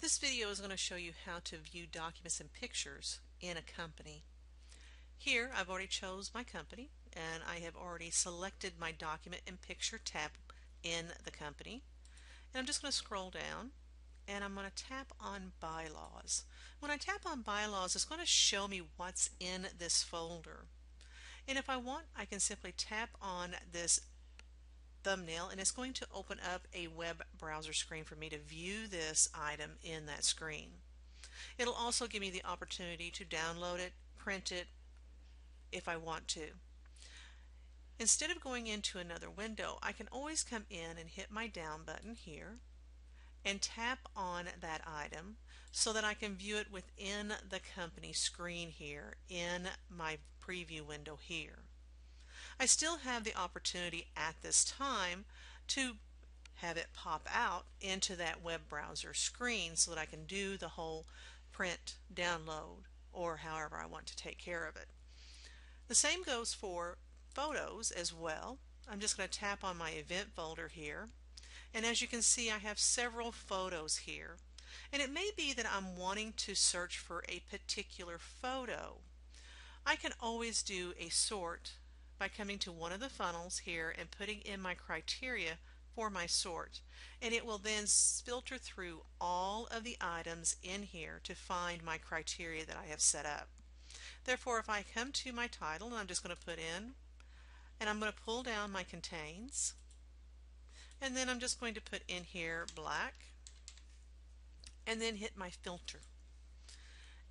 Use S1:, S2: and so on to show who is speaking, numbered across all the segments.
S1: This video is going to show you how to view documents and pictures in a company. Here I've already chose my company and I have already selected my document and picture tab in the company. And I'm just going to scroll down and I'm going to tap on bylaws. When I tap on bylaws it's going to show me what's in this folder. And if I want I can simply tap on this thumbnail and it's going to open up a web browser screen for me to view this item in that screen. It'll also give me the opportunity to download it, print it if I want to. Instead of going into another window, I can always come in and hit my down button here and tap on that item so that I can view it within the company screen here in my preview window here. I still have the opportunity at this time to have it pop out into that web browser screen so that I can do the whole print, download, or however I want to take care of it. The same goes for photos as well. I'm just going to tap on my event folder here and as you can see I have several photos here and it may be that I'm wanting to search for a particular photo. I can always do a sort by coming to one of the funnels here and putting in my criteria for my sort and it will then filter through all of the items in here to find my criteria that I have set up. Therefore if I come to my title and I'm just going to put in and I'm going to pull down my contains and then I'm just going to put in here black and then hit my filter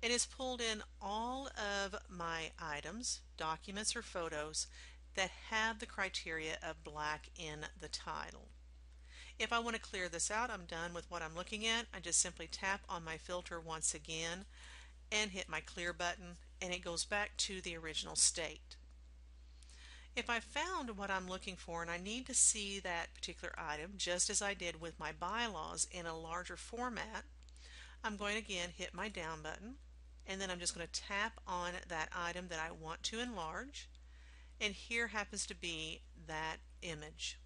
S1: it has pulled in all of my items, documents or photos that have the criteria of black in the title. If I want to clear this out, I'm done with what I'm looking at. I just simply tap on my filter once again and hit my clear button and it goes back to the original state. If I found what I'm looking for and I need to see that particular item just as I did with my bylaws in a larger format, I'm going to again hit my down button and then I'm just going to tap on that item that I want to enlarge and here happens to be that image.